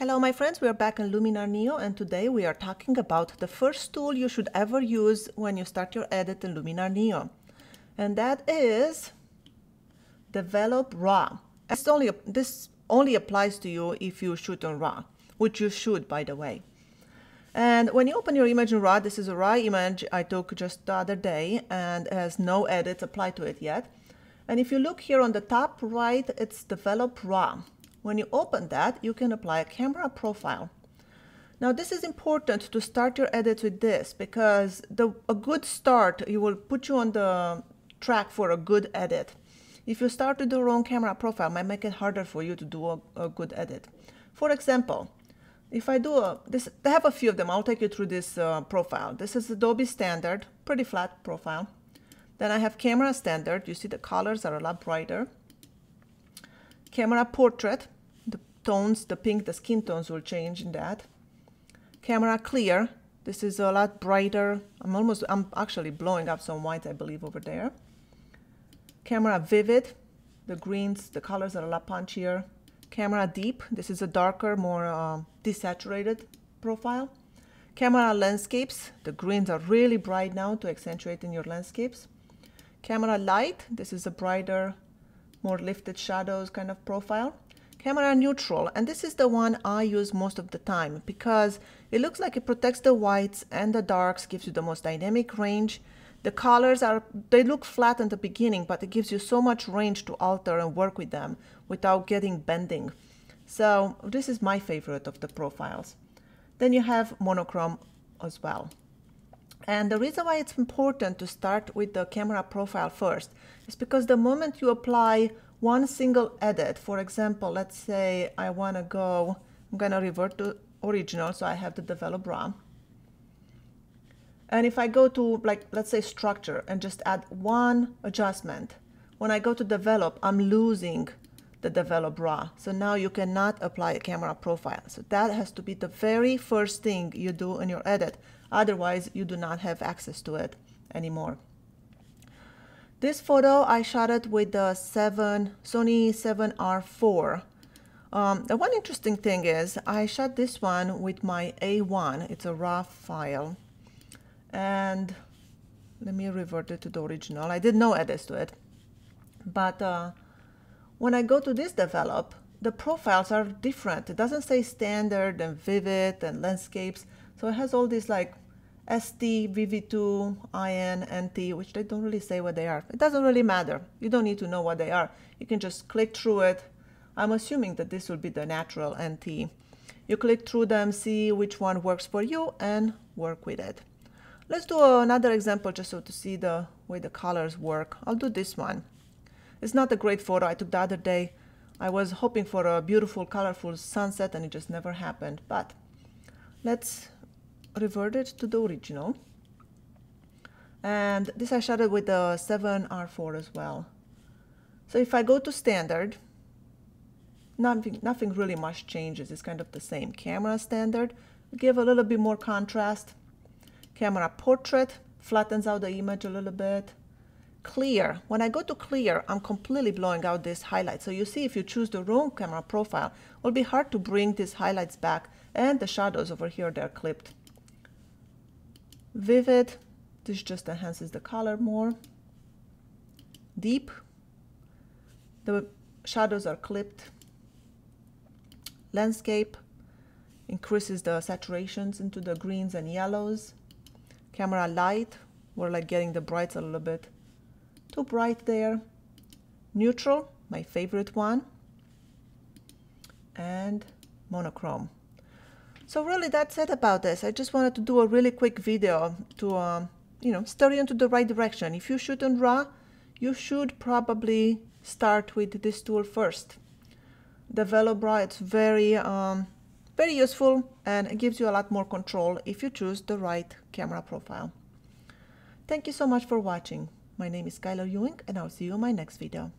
Hello my friends, we are back in Luminar Neo and today we are talking about the first tool you should ever use when you start your edit in Luminar Neo. And that is Develop Raw. This only, this only applies to you if you shoot on RAW, which you should by the way. And when you open your image in RAW, this is a RAW image I took just the other day and has no edits applied to it yet. And if you look here on the top right, it's Develop RAW. When you open that, you can apply a camera profile. Now this is important to start your edits with this because the, a good start, you will put you on the track for a good edit. If you start with the wrong camera profile, might make it harder for you to do a, a good edit. For example, if I do a, this, I have a few of them, I'll take you through this uh, profile. This is Adobe Standard, pretty flat profile. Then I have Camera Standard, you see the colors are a lot brighter. Camera portrait, tones, the pink, the skin tones will change in that. Camera clear, this is a lot brighter. I'm almost, I'm actually blowing up some white, I believe, over there. Camera vivid, the greens, the colors are a lot punchier. Camera deep, this is a darker, more uh, desaturated profile. Camera landscapes, the greens are really bright now to accentuate in your landscapes. Camera light, this is a brighter, more lifted shadows kind of profile. Camera neutral, and this is the one I use most of the time because it looks like it protects the whites and the darks, gives you the most dynamic range. The colors are, they look flat in the beginning, but it gives you so much range to alter and work with them without getting bending. So this is my favorite of the profiles. Then you have monochrome as well. And the reason why it's important to start with the camera profile first is because the moment you apply one single edit, for example, let's say I want to go, I'm going to revert to original, so I have the develop RAW. And if I go to, like, let's say structure and just add one adjustment, when I go to develop, I'm losing the develop raw. So now you cannot apply a camera profile. So that has to be the very first thing you do in your edit. Otherwise, you do not have access to it anymore. This photo, I shot it with the 7, Sony 7R4. Um, the one interesting thing is I shot this one with my A1. It's a RAW file. And let me revert it to the original. I did no edits to it. But uh, when I go to this develop, the profiles are different. It doesn't say standard and vivid and landscapes. So it has all these like ST, VV2, IN, NT, which they don't really say what they are. It doesn't really matter. You don't need to know what they are. You can just click through it. I'm assuming that this will be the natural NT. You click through them, see which one works for you, and work with it. Let's do another example just so to see the way the colors work. I'll do this one. It's not a great photo I took the other day. I was hoping for a beautiful, colorful sunset, and it just never happened. But let's reverted to the original. And this I shot it with the 7R4 as well. So if I go to standard, nothing, nothing really much changes. It's kind of the same. Camera standard, give a little bit more contrast. Camera portrait, flattens out the image a little bit. Clear, when I go to clear, I'm completely blowing out this highlight. So you see if you choose the wrong camera profile, it will be hard to bring these highlights back and the shadows over here, they're clipped. Vivid, this just enhances the color more. Deep, the shadows are clipped. Landscape, increases the saturations into the greens and yellows. Camera light, we're like getting the brights a little bit too bright there. Neutral, my favorite one. And monochrome. So really that's it about this. I just wanted to do a really quick video to, um, you know, steer you into the right direction. If you shoot in RAW, you should probably start with this tool first. Develop RAW, it's very, um, very useful and it gives you a lot more control if you choose the right camera profile. Thank you so much for watching. My name is Skyler Ewing and I'll see you in my next video.